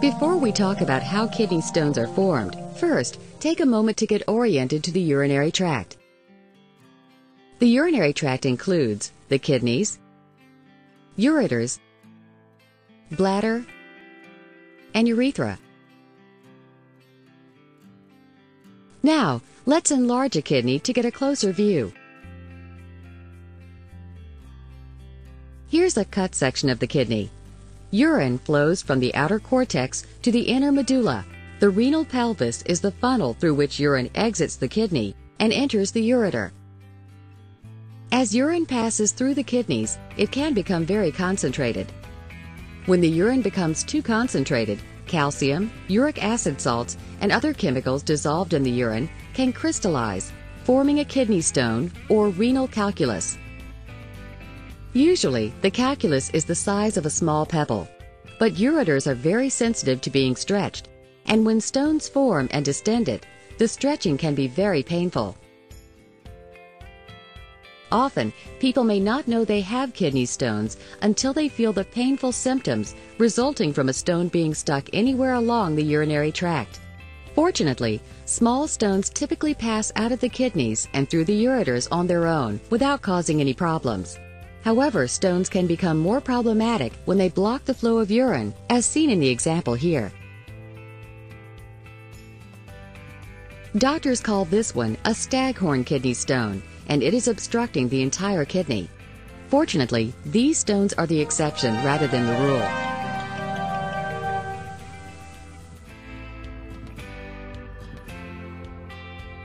Before we talk about how kidney stones are formed, first, take a moment to get oriented to the urinary tract. The urinary tract includes the kidneys, ureters, bladder, and urethra. Now, let's enlarge a kidney to get a closer view. Here's a cut section of the kidney. Urine flows from the outer cortex to the inner medulla. The renal pelvis is the funnel through which urine exits the kidney and enters the ureter. As urine passes through the kidneys, it can become very concentrated. When the urine becomes too concentrated, calcium, uric acid salts, and other chemicals dissolved in the urine can crystallize, forming a kidney stone or renal calculus. Usually, the calculus is the size of a small pebble, but ureters are very sensitive to being stretched, and when stones form and distend it, the stretching can be very painful. Often, people may not know they have kidney stones until they feel the painful symptoms resulting from a stone being stuck anywhere along the urinary tract. Fortunately, small stones typically pass out of the kidneys and through the ureters on their own without causing any problems. However, stones can become more problematic when they block the flow of urine, as seen in the example here. Doctors call this one a staghorn kidney stone, and it is obstructing the entire kidney. Fortunately, these stones are the exception rather than the rule.